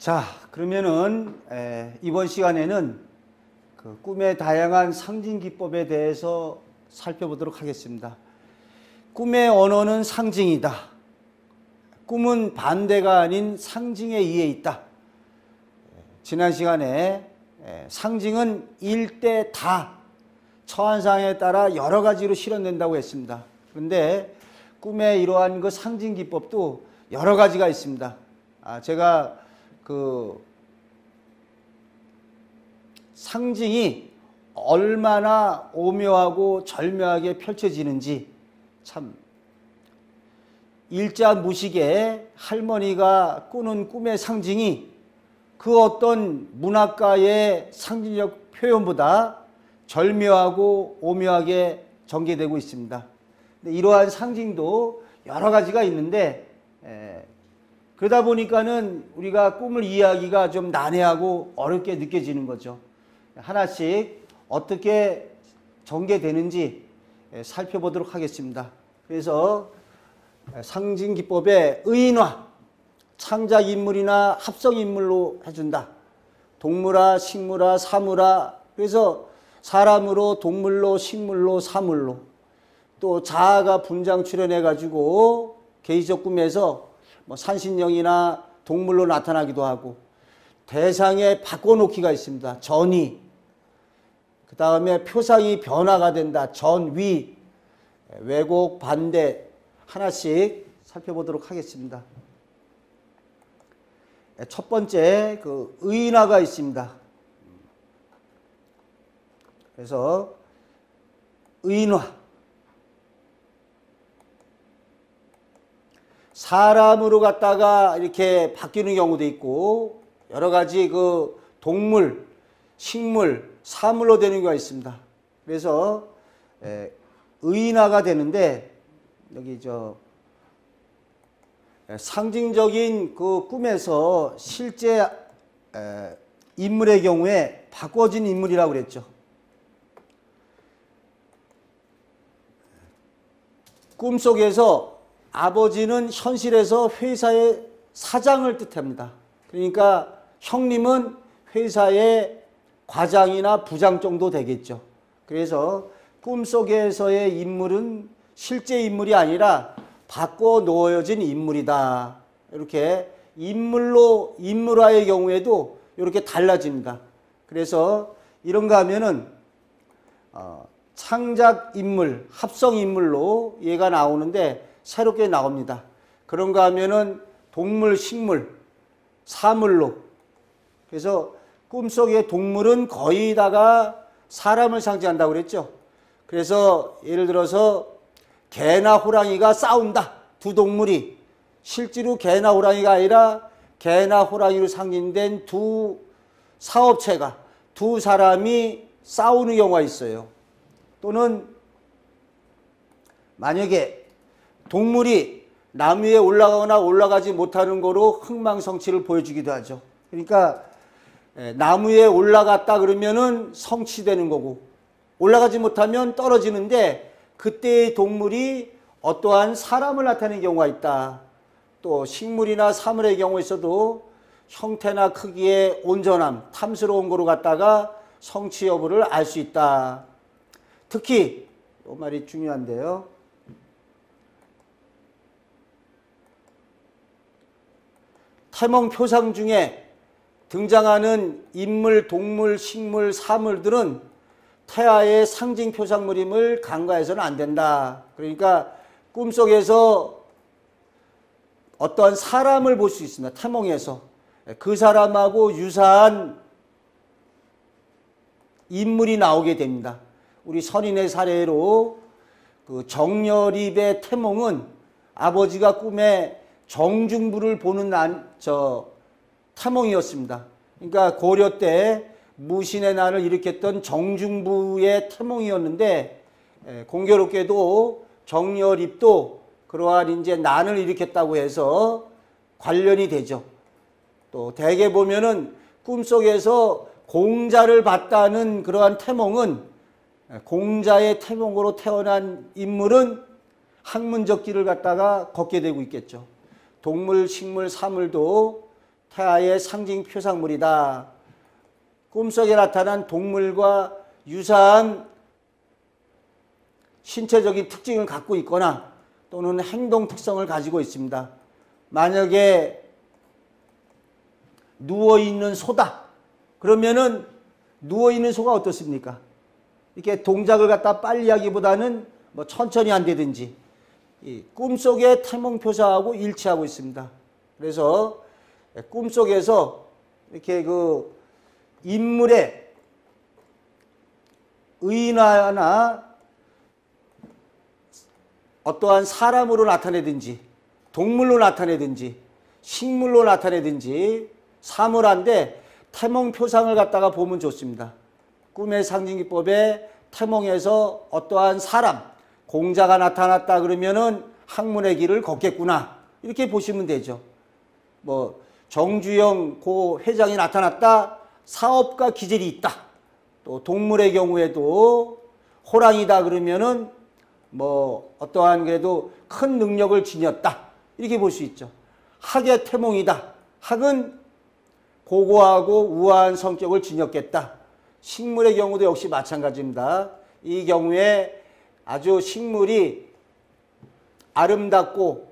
자, 그러면은 에, 이번 시간에는 그 꿈의 다양한 상징 기법에 대해서 살펴보도록 하겠습니다. 꿈의 언어는 상징이다. 꿈은 반대가 아닌 상징에 의해 있다. 지난 시간에 상징은 일대 다 처한상에 따라 여러 가지로 실현된다고 했습니다. 그런데 꿈에 이러한 그 상징 기법도 여러 가지가 있습니다. 아, 제가 그 상징이 얼마나 오묘하고 절묘하게 펼쳐지는지 참 일자 무식에 할머니가 꾸는 꿈의 상징이 그 어떤 문학가의 상징적 표현보다 절묘하고 오묘하게 전개되고 있습니다. 이러한 상징도 여러 가지가 있는데 에, 그러다 보니까는 우리가 꿈을 이해하기가 좀 난해하고 어렵게 느껴지는 거죠. 하나씩 어떻게 전개되는지 살펴보도록 하겠습니다. 그래서 상징 기법의 의인화, 창작 인물이나 합성 인물로 해준다. 동물화, 식물화, 사물화. 그래서 사람으로, 동물로, 식물로, 사물로. 또 자아가 분장 출현해가지고 개의적 꿈에서 뭐 산신령이나 동물로 나타나기도 하고 대상에 바꿔놓기가 있습니다. 전이. 그 다음에 표상이 변화가 된다. 전위. 왜곡, 반대. 하나씩 살펴보도록 하겠습니다. 첫 번째 그 의인화가 있습니다. 그래서 의인화 사람으로 갔다가 이렇게 바뀌는 경우도 있고 여러 가지 그 동물, 식물, 사물로 되는 경우가 있습니다. 그래서 의인화가 되는데 여기 저 상징적인 그 꿈에서 실제 인물의 경우에 바꿔진 인물이라고 그랬죠. 꿈 속에서 아버지는 현실에서 회사의 사장을 뜻합니다. 그러니까 형님은 회사의 과장이나 부장 정도 되겠죠. 그래서 꿈속에서의 인물은 실제 인물이 아니라 바꿔 놓여진 인물이다. 이렇게 인물로 인물화의 경우에도 이렇게 달라집니다. 그래서 이런가 하면은 어, 창작 인물, 합성 인물로 얘가 나오는데 새롭게 나옵니다. 그런가 하면은 동물, 식물, 사물로. 그래서 꿈속의 동물은 거의 다가 사람을 상징한다고 그랬죠. 그래서 예를 들어서 개나 호랑이가 싸운다. 두 동물이 실제로 개나 호랑이가 아니라 개나 호랑이로 상징된 두 사업체가 두 사람이 싸우는 경우가 있어요. 또는 만약에 동물이 나무 위에 올라가거나 올라가지 못하는 거로 흥망성취를 보여주기도 하죠. 그러니까 나무 위에 올라갔다 그러면은 성취되는 거고 올라가지 못하면 떨어지는데 그때의 동물이 어떠한 사람을 나타내는 경우가 있다. 또 식물이나 사물의 경우에서도 형태나 크기의 온전함, 탐스러운 거로 갔다가 성취 여부를 알 수 있다. 특히 이 말이 중요한데요. 태몽 표상 중에 등장하는 인물, 동물, 식물, 사물들은 태아의 상징 표상물임을 간과해서는 안 된다. 그러니까 꿈속에서 어떠한 사람을 볼 수 있습니다. 태몽에서. 그 사람하고 유사한 인물이 나오게 됩니다. 우리 선인의 사례로 그 정열입의 태몽은 아버지가 꿈에 정중부를 보는 난, 저 태몽이었습니다. 그러니까 고려 때 무신의 난을 일으켰던 정중부의 태몽이었는데 공교롭게도 정열입도 그러한 이제 난을 일으켰다고 해서 관련이 되죠. 또 대개 보면은 꿈속에서 공자를 봤다는 그러한 태몽은 공자의 태몽으로 태어난 인물은 학문적 길을 갖다가 걷게 되고 있겠죠. 동물, 식물, 사물도 태아의 상징 표상물이다. 꿈속에 나타난 동물과 유사한 신체적인 특징을 갖고 있거나 또는 행동 특성을 가지고 있습니다. 만약에 누워있는 소다. 그러면은 누워있는 소가 어떻습니까? 이렇게 동작을 갖다 빨리 하기보다는 뭐 천천히 한다든지 꿈속의 태몽표사하고 일치하고 있습니다. 그래서 꿈속에서 이렇게 그 인물의 의인화나 어떠한 사람으로 나타내든지 동물로 나타내든지 식물로 나타내든지 사물한데 태몽 표상을 갖다가 보면 좋습니다. 꿈의 상징기법에 태몽에서 어떠한 사람, 공자가 나타났다 그러면은 학문의 길을 걷겠구나. 이렇게 보시면 되죠. 뭐 정주영 고 회장이 나타났다. 사업가 기질이 있다. 또 동물의 경우에도 호랑이다 그러면은 뭐 어떠한 그래도 큰 능력을 지녔다. 이렇게 볼 수 있죠. 학의 태몽이다. 학은 고고하고 우아한 성격을 지녔겠다. 식물의 경우도 역시 마찬가지입니다. 이 경우에 아주 식물이 아름답고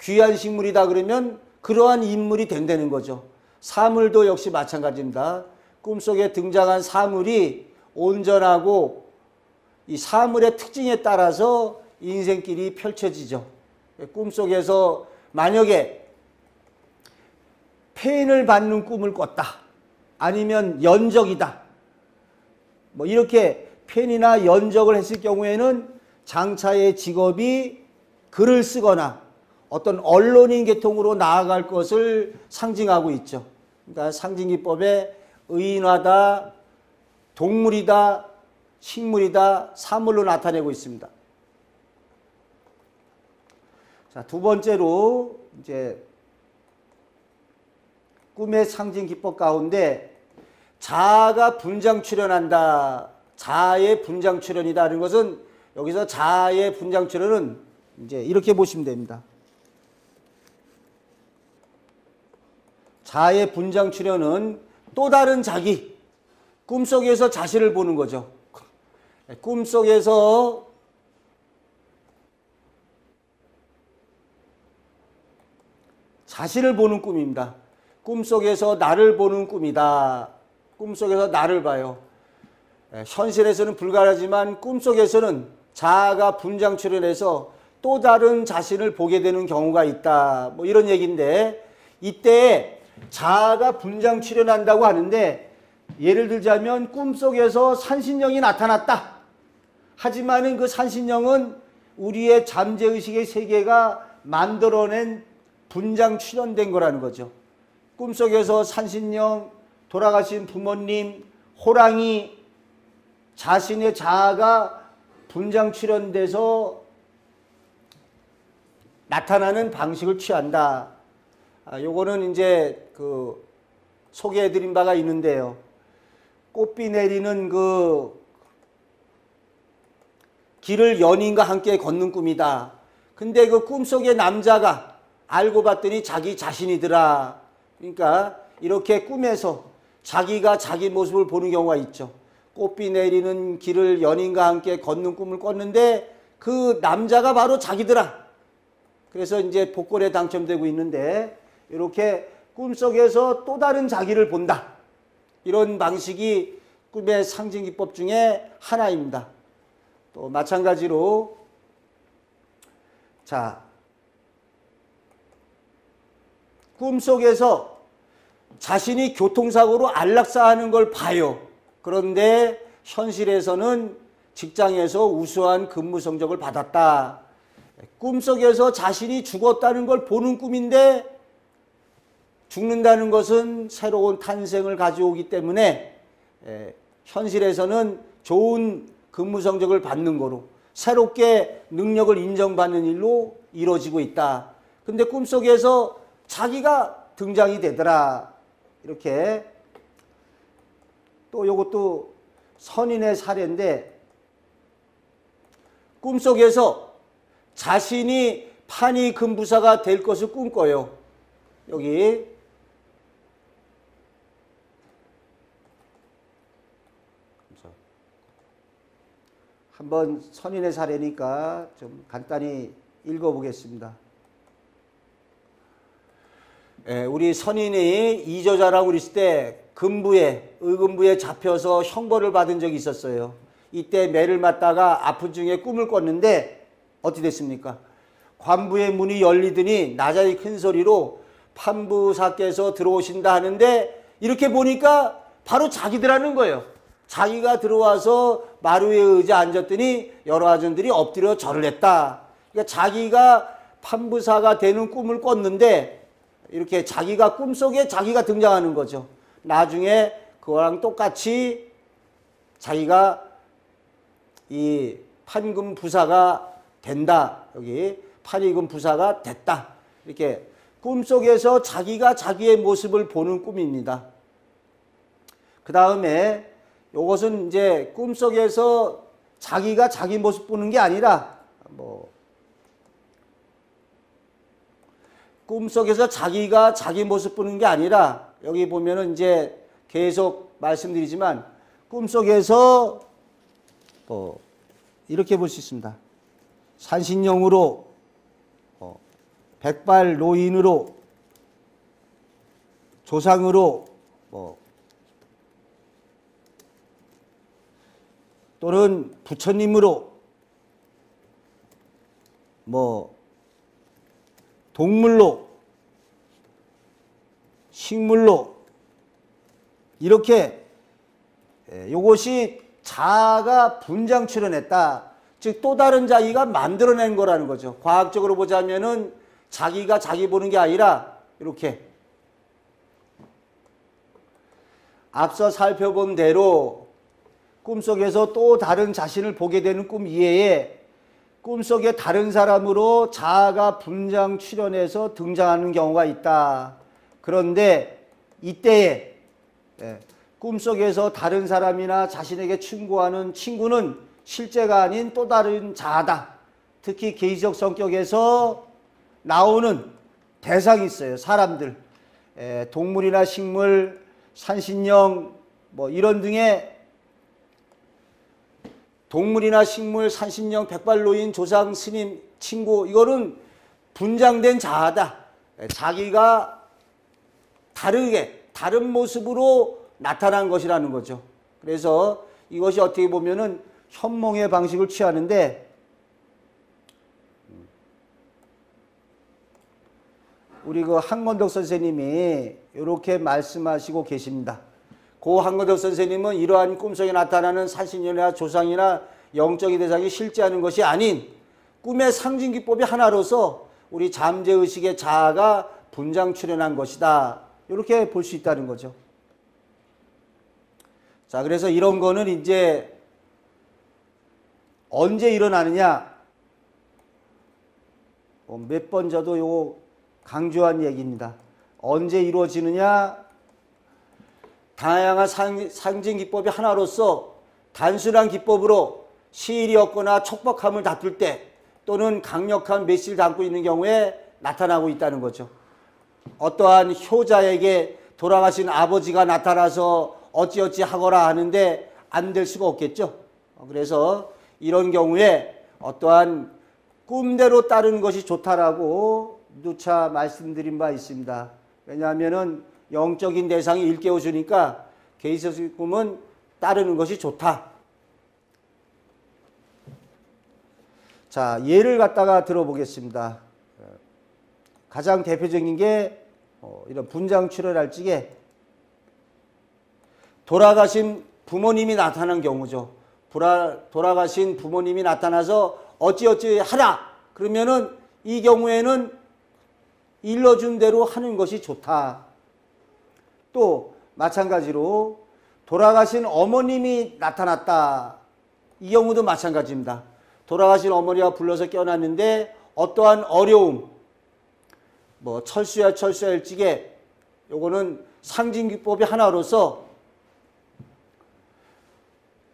귀한 식물이다 그러면 그러한 인물이 된다는 거죠. 사물도 역시 마찬가지입니다. 꿈속에 등장한 사물이 온전하고 이 사물의 특징에 따라서 인생길이 펼쳐지죠. 꿈속에서 만약에 폐인을 받는 꿈을 꿨다. 아니면 연적이다. 뭐 이렇게 펜이나 연적을 했을 경우에는 장차의 직업이 글을 쓰거나 어떤 언론인 계통으로 나아갈 것을 상징하고 있죠. 그러니까 상징기법에 의인화다, 동물이다, 식물이다, 사물로 나타내고 있습니다. 자, 두 번째로 이제 꿈의 상징 기법 가운데 자아가 분장 출현한다. 자아의 분장 출현이다는 것은 여기서 자아의 분장 출현은 이제 이렇게 보시면 됩니다. 자아의 분장 출현은 또 다른 자기, 꿈속에서 자신을 보는 거죠. 꿈속에서 자신을 보는 꿈입니다. 꿈속에서 나를 보는 꿈이다. 꿈속에서 나를 봐요. 예, 현실에서는 불가하지만 꿈속에서는 자아가 분장 출현해서 또 다른 자신을 보게 되는 경우가 있다. 뭐 이런 얘기인데 이때 자아가 분장 출현한다고 하는데 예를 들자면 꿈속에서 산신령이 나타났다. 하지만은 그 산신령은 우리의 잠재의식의 세계가 만들어낸 분장 출현된 거라는 거죠. 꿈속에서 산신령, 돌아가신 부모님, 호랑이, 자신의 자아가 분장 출현돼서 나타나는 방식을 취한다. 아, 요거는 이제 그 소개해드린 바가 있는데요. 꽃비 내리는 그 길을 연인과 함께 걷는 꿈이다. 근데 그 꿈속의 남자가 알고 봤더니 자기 자신이더라. 그러니까 이렇게 꿈에서 자기가 자기 모습을 보는 경우가 있죠. 꽃비 내리는 길을 연인과 함께 걷는 꿈을 꿨는데 그 남자가 바로 자기더라. 그래서 이제 복권에 당첨되고 있는데 이렇게 꿈속에서 또 다른 자기를 본다. 이런 방식이 꿈의 상징 기법 중에 하나입니다. 또 마찬가지로 자 꿈속에서 자신이 교통사고로 안락사하는 걸 봐요. 그런데 현실에서는 직장에서 우수한 근무 성적을 받았다. 꿈속에서 자신이 죽었다는 걸 보는 꿈인데 죽는다는 것은 새로운 탄생을 가져오기 때문에 현실에서는 좋은 근무 성적을 받는 거로 새롭게 능력을 인정받는 일로 이루어지고 있다. 근데 꿈속에서 자기가 등장이 되더라. 이렇게 또 이것도 선인의 사례인데 꿈속에서 자신이 판이 금부사가 될 것을 꿈꿔요. 여기 한번 선인의 사례니까 좀 간단히 읽어보겠습니다. 예, 우리 선인이 이저자라고 그랬을 때 금부에 의금부에 잡혀서 형벌을 받은 적이 있었어요. 이때 매를 맞다가 아픈 중에 꿈을 꿨는데 어떻게 됐습니까? 관부의 문이 열리더니 나자리 큰 소리로 판부사께서 들어오신다 하는데 이렇게 보니까 바로 자기들하는 거예요. 자기가 들어와서 마루에 의자 앉았더니 여러 아전들이 엎드려 절을 했다. 그러니까 자기가 판부사가 되는 꿈을 꿨는데 이렇게 자기가 꿈속에 자기가 등장하는 거죠. 나중에 그거랑 똑같이 자기가 이 판금 부사가 된다. 여기 판이금 부사가 됐다. 이렇게 꿈속에서 자기가 자기의 모습을 보는 꿈입니다. 그 다음에 이것은 이제 꿈속에서 자기가 자기 모습 보는 게 아니라 뭐 꿈속에서 자기가 자기 모습 보는 게 아니라 여기 보면은 이제 계속 말씀드리지만 꿈속에서 뭐 이렇게 볼 수 있습니다. 산신령으로 어, 백발 노인으로 조상으로 뭐 또는 부처님으로 뭐 동물로 식물로 이렇게 이것이 예, 자아가 분장 출현했다. 즉 또 다른 자기가 만들어낸 거라는 거죠. 과학적으로 보자면은 자기가 자기 보는 게 아니라 이렇게 앞서 살펴본 대로 꿈속에서 또 다른 자신을 보게 되는 꿈 이외에 꿈속에 다른 사람으로 자아가 분장 출현해서 등장하는 경우가 있다. 그런데 이때에 예, 꿈속에서 다른 사람이나 자신에게 충고하는 친구는 실제가 아닌 또 다른 자아다. 특히 개인적 성격에서 나오는 대상이 있어요. 사람들. 에, 동물이나 식물, 산신령 뭐 이런 등의 동물이나 식물, 산신령, 백발노인, 조상, 스님, 친구 이거는 분장된 자아다. 자기가 다르게 다른 모습으로 나타난 것이라는 거죠. 그래서 이것이 어떻게 보면은 현몽의 방식을 취하는데 우리 그 한건덕 선생님이 이렇게 말씀하시고 계십니다. 고 한건덕 선생님은 이러한 꿈속에 나타나는 사신이나 조상이나 영적인 대상이 실제하는 것이 아닌 꿈의 상징 기법이 하나로서 우리 잠재 의식의 자아가 분장 출현한 것이다. 이렇게 볼 수 있다는 거죠. 자, 그래서 이런 거는 이제 언제 일어나느냐? 어, 몇번 저도 요 강조한 얘기입니다. 언제 이루어지느냐? 다양한 상, 상징 기법이 하나로서 단순한 기법으로 시일이 없거나 촉박함을 다툴 때 또는 강력한 메시를 담고 있는 경우에 나타나고 있다는 거죠. 어떠한 효자에게 돌아가신 아버지가 나타나서 어찌어찌 하거라 하는데 안 될 수가 없겠죠. 그래서 이런 경우에 어떠한 꿈대로 따르는 것이 좋다라고 누차 말씀드린 바 있습니다. 왜냐하면 영적인 대상이 일깨워 주니까 개이서의 꿈은 따르는 것이 좋다. 자, 예를 갖다가 들어보겠습니다. 가장 대표적인 게 어, 이런 분장 출혈할 적에 돌아가신 부모님이 나타난 경우죠. 돌아가신 부모님이 나타나서 어찌어찌 하라. 그러면은 이 경우에는 일러준 대로 하는 것이 좋다. 또 마찬가지로 돌아가신 어머님이 나타났다. 이 경우도 마찬가지입니다. 돌아가신 어머니가 불러서 깨어났는데 어떠한 어려움, 뭐 철수야 철수야 일찍에 요거는 상징기법이 하나로서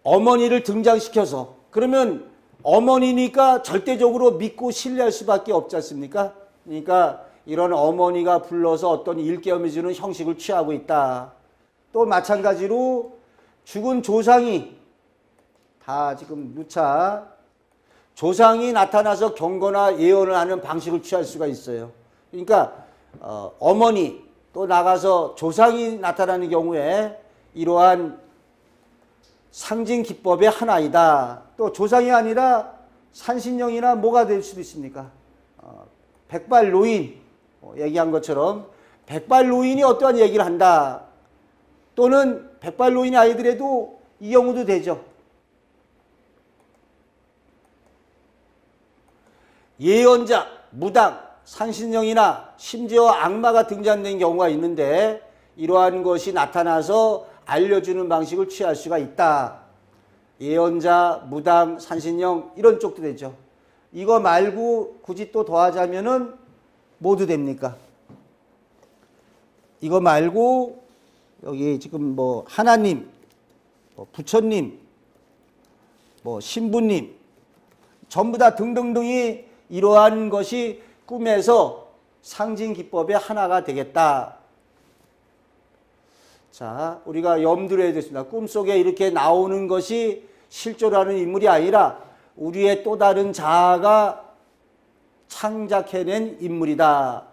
어머니를 등장시켜서 그러면 어머니니까 절대적으로 믿고 신뢰할 수밖에 없지 않습니까? 그러니까 이런 어머니가 불러서 어떤 일깨움을 주는 형식을 취하고 있다. 또 마찬가지로 죽은 조상이 다 지금 누차 조상이 나타나서 경고나 예언을 하는 방식을 취할 수가 있어요. 그러니까 어, 어머니 또 나가서 조상이 나타나는 경우에 이러한 상징 기법의 하나이다. 또 조상이 아니라 산신령이나 뭐가 될 수도 있습니까? 어, 백발 노인 어, 얘기한 것처럼 백발 노인이 어떠한 얘기를 한다. 또는 백발 노인이 아이들에도 이 경우도 되죠. 예언자, 무당, 산신령이나 심지어 악마가 등장된 경우가 있는데 이러한 것이 나타나서 알려주는 방식을 취할 수가 있다. 예언자, 무당, 산신령 이런 쪽도 되죠. 이거 말고 굳이 또 더하자면은 모두 됩니까? 이거 말고 여기 지금 뭐 하나님, 뭐 부처님, 뭐 신부님 전부 다 등등등이 이러한 것이 꿈에서 상징 기법의 하나가 되겠다. 자, 우리가 염두를 해야 되습니다. 꿈속에 이렇게 나오는 것이 실존 하는 인물이 아니라 우리의 또 다른 자아가 창작해낸 인물이다.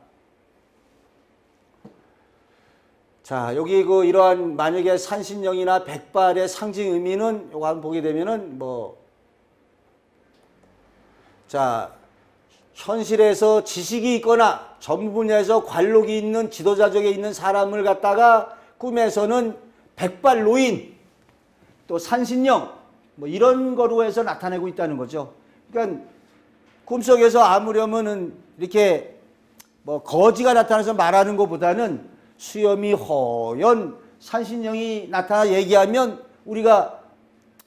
자, 여기 그 이러한 만약에 산신령이나 백발의 상징 의미는 요거 한번 보게 되면은 뭐 자, 현실에서 지식이 있거나 전 분야에서 관록이 있는 지도자적에 있는 사람을 갖다가 꿈에서는 백발 노인 또 산신령 뭐 이런 거로 해서 나타내고 있다는 거죠. 그러니까 꿈속에서 아무려면은 이렇게 뭐 거지가 나타나서 말하는 것보다는 수염이 허연 산신령이 나타나 얘기하면 우리가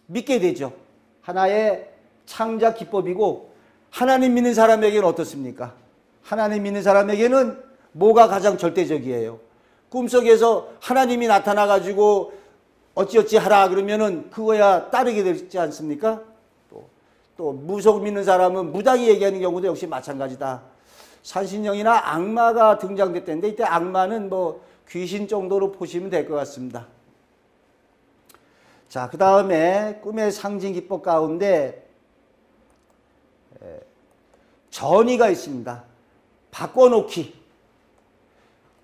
믿게 되죠. 하나의 창작 기법이고 하나님 믿는 사람에게는 어떻습니까? 하나님 믿는 사람에게는 뭐가 가장 절대적이에요? 꿈속에서 하나님이 나타나 가지고 어찌어찌 하라 그러면은 그거야 따르게 되지 않습니까? 또, 또 무속 믿는 사람은 무당이 얘기하는 경우도 역시 마찬가지다. 산신령이나 악마가 등장됐다는데 이때 악마는 뭐 귀신 정도로 보시면 될 것 같습니다. 자, 그 다음에 꿈의 상징 기법 가운데 전이가 있습니다. 바꿔놓기.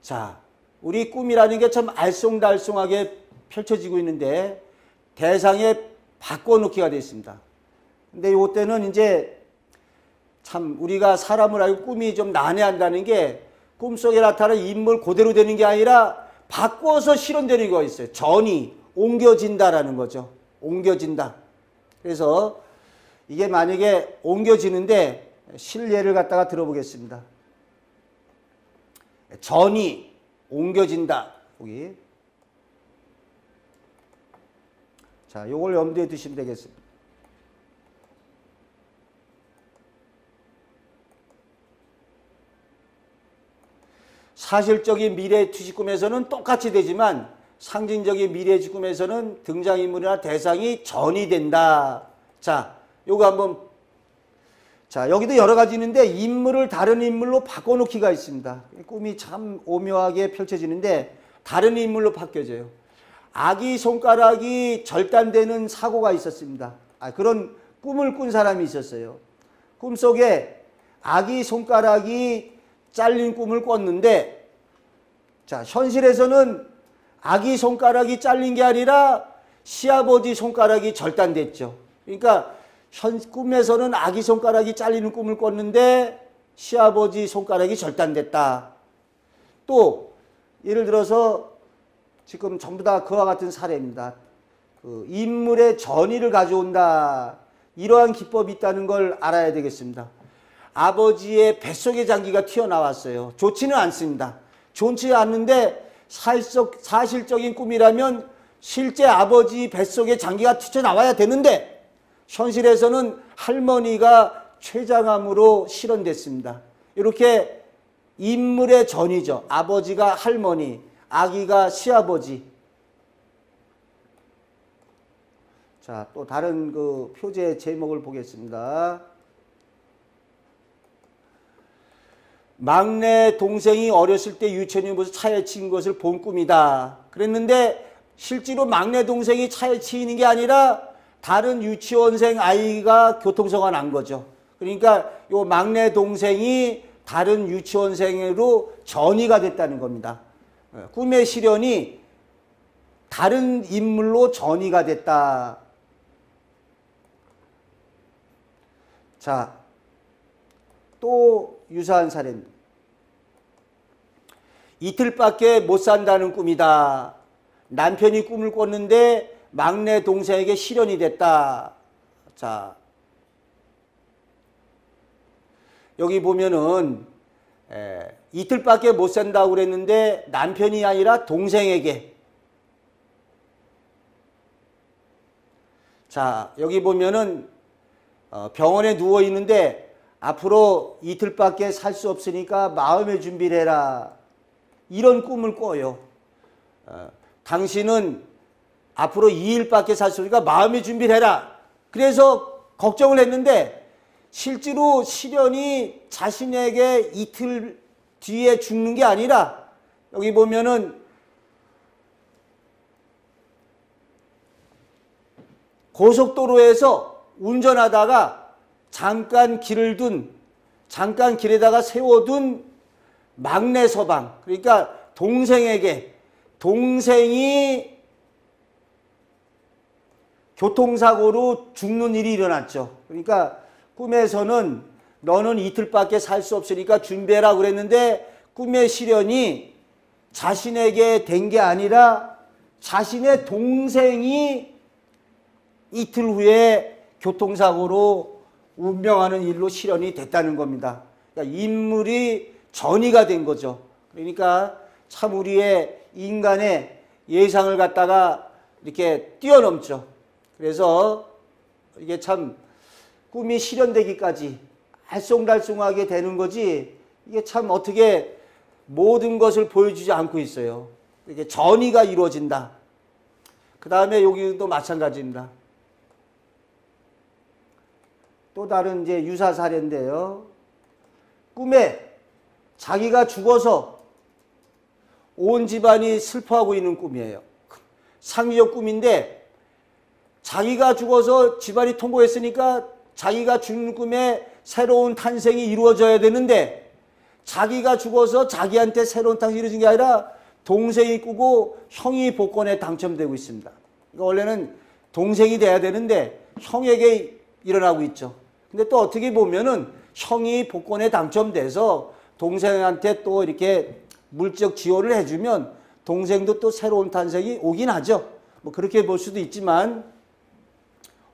자, 우리 꿈이라는 게 참 알쏭달쏭하게 펼쳐지고 있는데 대상에 바꿔놓기가 되어 있습니다. 근데 이때는 이제 참 우리가 사람을 알고 꿈이 좀 난해한다는 게 꿈속에 나타나는 인물 그대로 되는 게 아니라 바꿔서 실현되는 거 있어요. 전이 옮겨진다라는 거죠. 옮겨진다. 그래서 이게 만약에 옮겨지는데 실례를 갖다가 들어보겠습니다. 전이 옮겨진다. 여기. 자, 요걸 염두에 두시면 되겠습니다. 사실적인 미래 투시꿈에서는 똑같이 되지만 상징적인 미래 투시꿈에서는 등장인물이나 대상이 전이 된다. 자, 요거 한번 자, 여기도 여러 가지 있는데 인물을 다른 인물로 바꿔놓기가 있습니다. 꿈이 참 오묘하게 펼쳐지는데 다른 인물로 바뀌어져요. 아기 손가락이 절단되는 사고가 있었습니다. 아, 그런 꿈을 꾼 사람이 있었어요. 꿈속에 아기 손가락이 잘린 꿈을 꿨는데 자, 현실에서는 아기 손가락이 잘린 게 아니라 시아버지 손가락이 절단됐죠. 그러니까 현 꿈에서는 아기 손가락이 잘리는 꿈을 꿨는데 시아버지 손가락이 절단됐다. 또 예를 들어서 지금 전부 다 그와 같은 사례입니다. 그 인물의 전의를 가져온다. 이러한 기법이 있다는 걸 알아야 되겠습니다. 아버지의 뱃속의 장기가 튀어나왔어요. 좋지는 않습니다. 좋지 않는데 사실적, 사실적인 꿈이라면 실제 아버지 뱃속의 장기가 튀어나와야 되는데 현실에서는 할머니가 췌장암으로 실현됐습니다. 이렇게 인물의 전이죠. 아버지가 할머니, 아기가 시아버지. 자, 또 다른 그 표제 제목을 보겠습니다. 막내 동생이 어렸을 때 유치원에서 차에 치인 것을 본 꿈이다. 그랬는데 실제로 막내 동생이 차에 치이는 게 아니라 다른 유치원생 아이가 교통사고가 난 거죠. 그러니까 요 막내 동생이 다른 유치원생으로 전이가 됐다는 겁니다. 예, 꿈의 실현이 다른 인물로 전이가 됐다. 자, 또 유사한 사례입니다. 이틀밖에 못 산다는 꿈이다. 남편이 꿈을 꿨는데 막내 동생에게 실현이 됐다. 자, 여기 보면은 에, 이틀밖에 못 산다고 그랬는데 남편이 아니라 동생에게 자 여기 보면은 어, 병원에 누워 있는데 앞으로 이틀밖에 살 수 없으니까 마음의 준비를 해라 이런 꿈을 꿔요. 어, 당신은 앞으로 2일밖에 살 수 없으니까 마음의 준비를 해라. 그래서 걱정을 했는데 실제로 시련이 자신에게 이틀 뒤에 죽는 게 아니라 여기 보면은 고속도로에서 운전하다가 잠깐 길을 둔 잠깐 길에다가 세워둔 막내 서방 그러니까 동생에게 동생이 교통사고로 죽는 일이 일어났죠. 그러니까 꿈에서는 너는 이틀밖에 살 수 없으니까 준비해라 그랬는데 꿈의 시련이 자신에게 된 게 아니라 자신의 동생이 이틀 후에 교통사고로 운명하는 일로 실현이 됐다는 겁니다. 그러니까 인물이 전이가 된 거죠. 그러니까 참 우리의 인간의 예상을 갖다가 이렇게 뛰어넘죠. 그래서 이게 참 꿈이 실현되기까지 알쏭달쏭하게 되는 거지 이게 참 어떻게 모든 것을 보여주지 않고 있어요. 이게 전이가 이루어진다. 그 다음에 여기도 마찬가지입니다. 또 다른 이제 유사 사례인데요. 꿈에 자기가 죽어서 온 집안이 슬퍼하고 있는 꿈이에요. 상위적 꿈인데 자기가 죽어서 집안이 통보했으니까 자기가 죽는 꿈에 새로운 탄생이 이루어져야 되는데 자기가 죽어서 자기한테 새로운 탄생이 이루어진 게 아니라 동생이 꾸고 형이 복권에 당첨되고 있습니다. 그러니까 원래는 동생이 돼야 되는데 형에게 일어나고 있죠. 근데 또 어떻게 보면은 형이 복권에 당첨돼서 동생한테 또 이렇게 물적 지원을 해주면 동생도 또 새로운 탄생이 오긴 하죠. 뭐 그렇게 볼 수도 있지만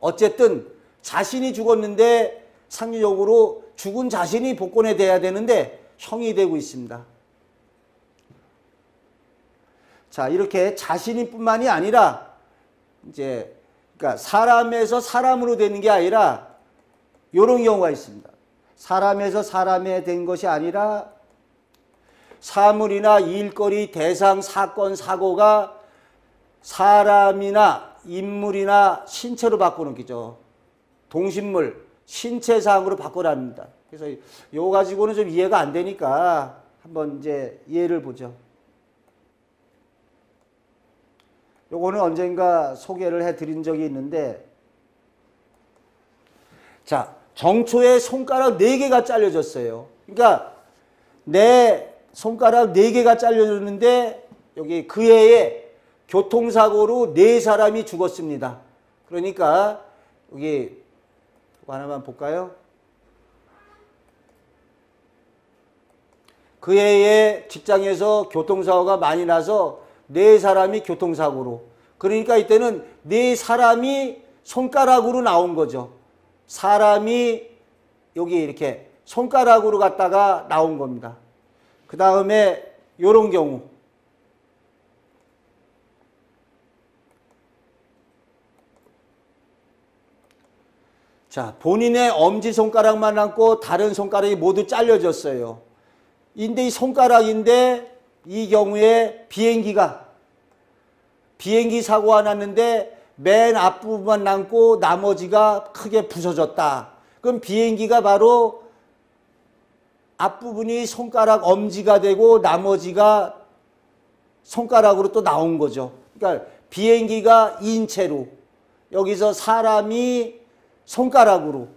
어쨌든 자신이 죽었는데 상류적으로 죽은 자신이 복권에 돼야 되는데 형이 되고 있습니다. 자, 이렇게 자신이 뿐만이 아니라 이제 그러니까 사람에서 사람으로 되는 게 아니라 이런 경우가 있습니다. 사람에서 사람에 된 것이 아니라 사물이나 일거리, 대상, 사건, 사고가 사람이나 인물이나 신체로 바꾸는 거죠. 동식물, 신체상으로 바꾸랍니다. 그래서 이거 가지고는 좀 이해가 안 되니까 한번 이제 이해를 보죠. 요거는 언젠가 소개를 해 드린 적이 있는데 자, 정초에 손가락 4개가 잘려졌어요. 그러니까 내 손가락 4개가 잘려졌는데 여기 그 해에 교통사고로 4사람이 죽었습니다. 그러니까 여기 하나만 볼까요? 그 해에 직장에서 교통사고가 많이 나서 네 사람이 교통사고로. 그러니까 이때는 네 사람이 손가락으로 나온 거죠. 사람이 여기 이렇게 손가락으로 갔다가 나온 겁니다. 그 다음에 요런 경우. 자, 본인의 엄지손가락만 남고 다른 손가락이 모두 잘려졌어요. 인데 이 손가락인데 이 경우에 비행기가 비행기 사고가 났는데 맨 앞부분만 남고 나머지가 크게 부서졌다. 그럼 비행기가 바로 앞부분이 손가락 엄지가 되고 나머지가 손가락으로 또 나온 거죠. 그러니까 비행기가 인체로 여기서 사람이 손가락으로.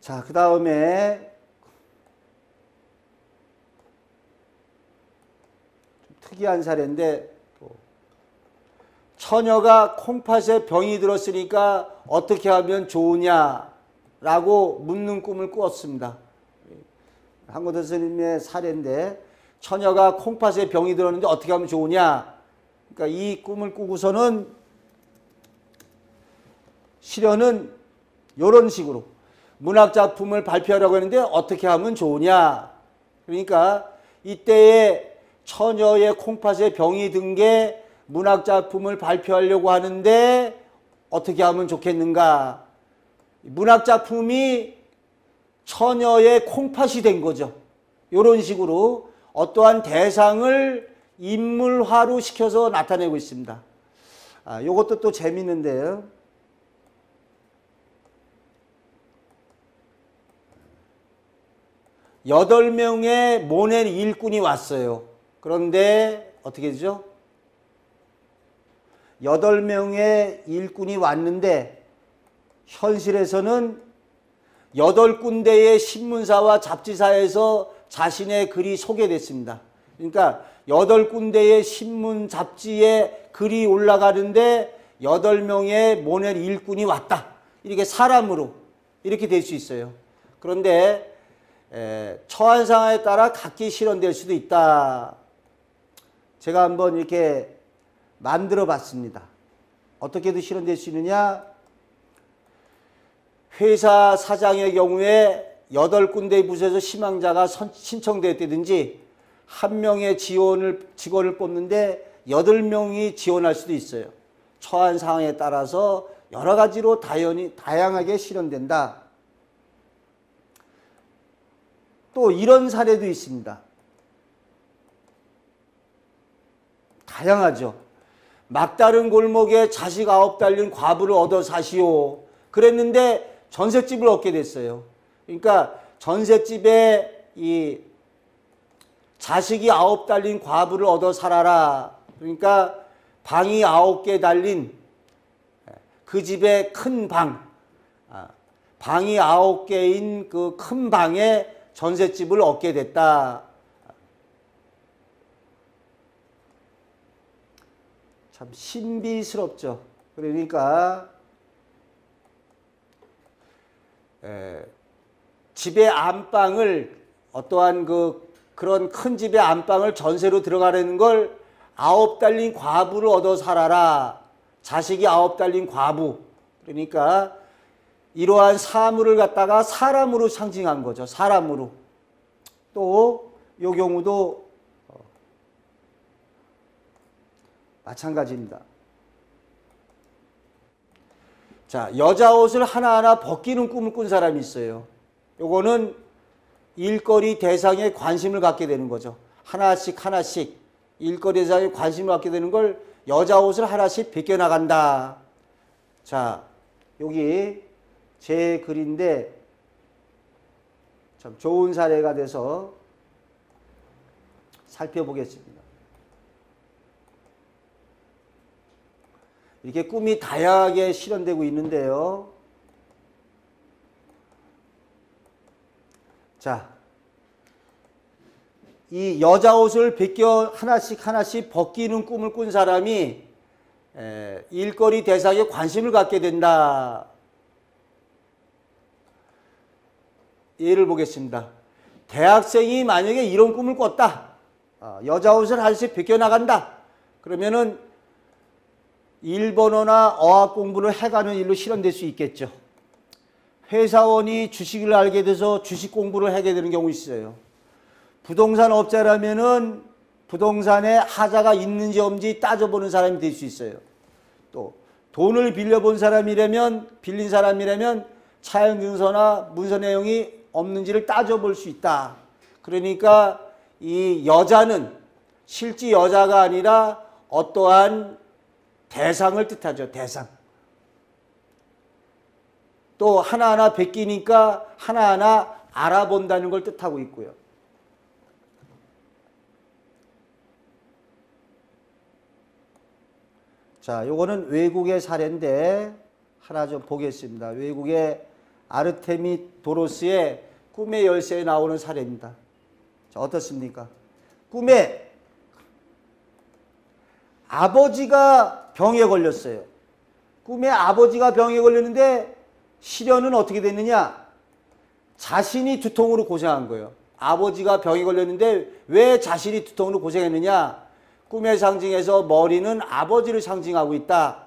자, 그 다음에 특이한 사례인데 처녀가 콩팥에 병이 들었으니까 어떻게 하면 좋으냐라고 묻는 꿈을 꾸었습니다. 한고도 스님의 사례인데 처녀가 콩팥에 병이 들었는데 어떻게 하면 좋으냐. 그러니까 이 꿈을 꾸고서는 실현은 이런 식으로 문학 작품을 발표하려고 했는데 어떻게 하면 좋으냐. 그러니까 이때에 처녀의 콩팥에 병이 든 게 문학 작품을 발표하려고 하는데 어떻게 하면 좋겠는가? 문학 작품이 처녀의 콩팥이 된 거죠. 이런 식으로 어떠한 대상을 인물화로 시켜서 나타내고 있습니다. 아, 요것도 또 재밌는데요. 여덟 명의 모넬 일꾼이 왔어요. 그런데 어떻게 되죠? 여덟 명의 일꾼이 왔는데 현실에서는 여덟 군데의 신문사와 잡지사에서 자신의 글이 소개됐습니다. 그러니까 여덟 군데의 신문 잡지에 글이 올라가는데 여덟 명의 모넬 일꾼이 왔다. 이렇게 사람으로 이렇게 될 수 있어요. 그런데 처한 상황에 따라 각기 실현될 수도 있다. 제가 한번 이렇게 만들어 봤습니다. 어떻게든 실현될 수 있느냐? 회사 사장의 경우에 여덟 군데 부서에서 희망자가 신청됐다든지 한 명의 지원을 직원을 뽑는데 여덟 명이 지원할 수도 있어요. 처한 상황에 따라서 여러 가지로 다연히 다양하게 실현된다. 또 이런 사례도 있습니다. 다양하죠. 막다른 골목에 자식 아홉 달린 과부를 얻어 사시오. 그랬는데 전셋집을 얻게 됐어요. 그러니까 전셋집에 이 자식이 아홉 달린 과부를 얻어 살아라. 그러니까 방이 아홉 개 달린 그 집의 큰 방, 아, 방이 아홉 개인 그 큰 방에 전셋집을 얻게 됐다. 참 신비스럽죠. 그러니까 에, 집의 안방을 어떠한 그 그런 큰 집의 안방을 전세로 들어가려는 걸 아홉 달린 과부를 얻어 살아라. 자식이 아홉 달린 과부. 그러니까 이러한 사물을 갖다가 사람으로 상징한 거죠. 사람으로. 또이 경우도 어, 마찬가지입니다. 자, 여자 옷을 하나하나 벗기는 꿈을 꾼 사람이 있어요. 요거는 일거리 대상에 관심을 갖게 되는 거죠. 하나씩 하나씩 일거리 대상에 관심을 갖게 되는 걸 여자 옷을 하나씩 벗겨나간다. 자, 여기 제 글인데 참 좋은 사례가 돼서 살펴보겠습니다. 이렇게 꿈이 다양하게 실현되고 있는데요. 자, 이 여자 옷을 벗겨 하나씩 하나씩 벗기는 꿈을 꾼 사람이 일거리 대상에 관심을 갖게 된다. 예를 보겠습니다. 대학생이 만약에 이런 꿈을 꿨다. 아, 여자 옷을 하나씩 벗겨나간다. 그러면은 일본어나 어학 공부를 해가는 일로 실현될 수 있겠죠. 회사원이 주식을 알게 돼서 주식 공부를 하게 되는 경우 있어요. 부동산 업자라면은 부동산에 하자가 있는지 없는지 따져보는 사람이 될 수 있어요. 또 돈을 빌려본 사람이라면 빌린 사람이라면 차용증서나 문서 내용이 없는지를 따져볼 수 있다. 그러니까 이 여자는 실제 여자가 아니라 어떠한 대상을 뜻하죠. 대상. 또 하나하나 베끼니까 하나하나 알아본다는 걸 뜻하고 있고요. 자, 요거는 외국의 사례인데 하나 좀 보겠습니다. 외국의 아르테미 도로스의 꿈의 열쇠에 나오는 사례입니다. 자, 어떻습니까? 꿈에 아버지가 병에 걸렸어요. 꿈에 아버지가 병에 걸렸는데 시련은 어떻게 됐느냐? 자신이 두통으로 고생한 거예요. 아버지가 병에 걸렸는데 왜 자신이 두통으로 고생했느냐? 꿈의 상징에서 머리는 아버지를 상징하고 있다.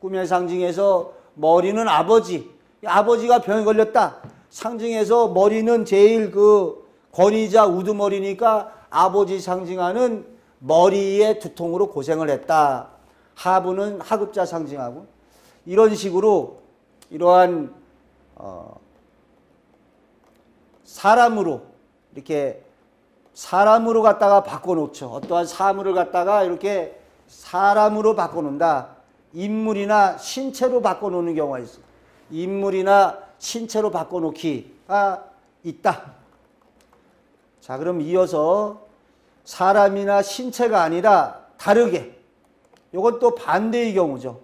꿈의 상징에서 머리는 아버지. 아버지가 병에 걸렸다. 상징에서 머리는 제일 그 권위자 우두머리니까 아버지 상징하는 머리의 두통으로 고생을 했다. 하부는 하급자 상징하고 이런 식으로 이러한 어 사람으로 이렇게 사람으로 갖다가 바꿔놓죠. 어떠한 사물을 갖다가 이렇게 사람으로 바꿔놓는다. 인물이나 신체로 바꿔놓는 경우가 있어. 인물이나 신체로 바꿔놓기가 있다. 자, 그럼 이어서 사람이나 신체가 아니라 다르게. 이건 또 반대의 경우죠.